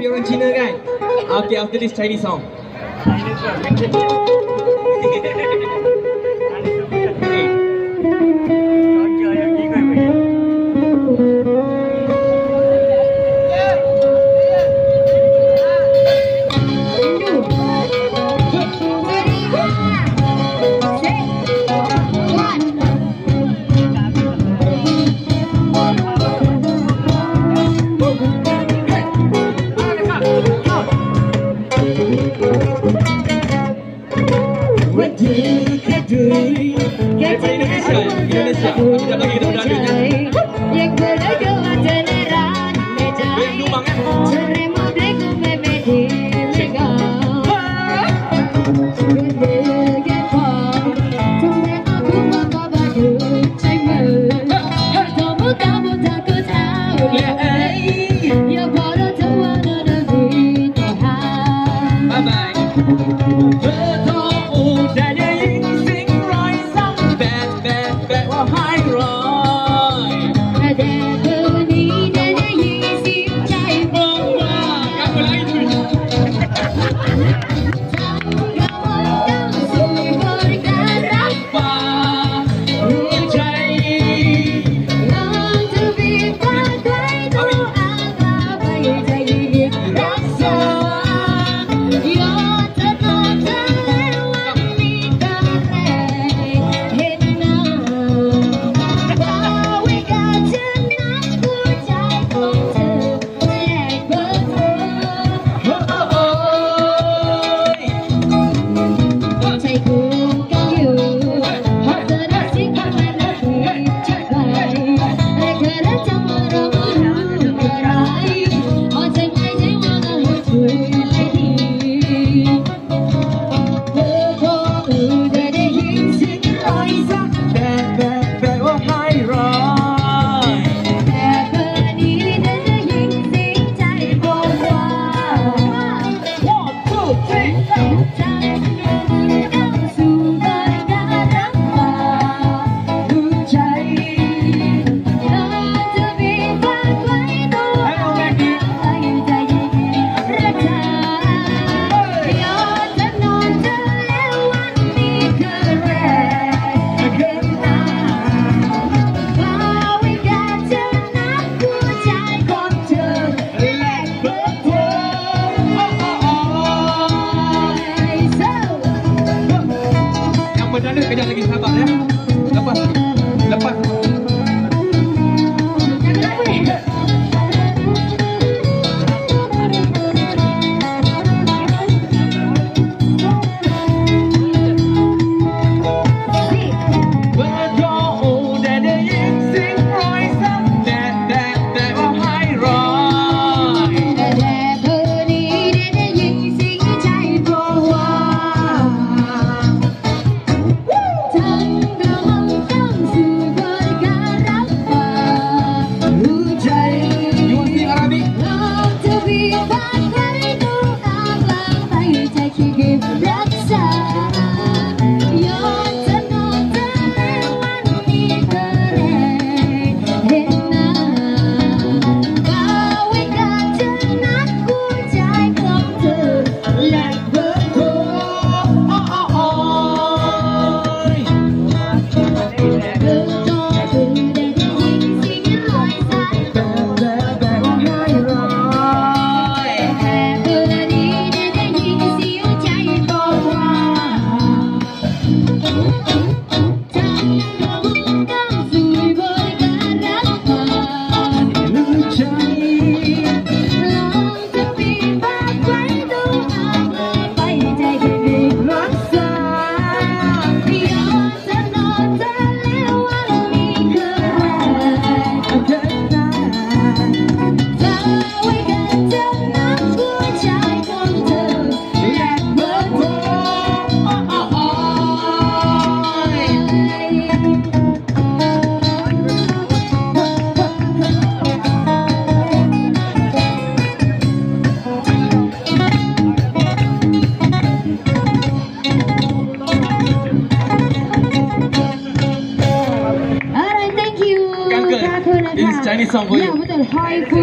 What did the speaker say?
Tapi orang Cina kan? Ah, okay, after this Chinese song. Chinese song. yeah we're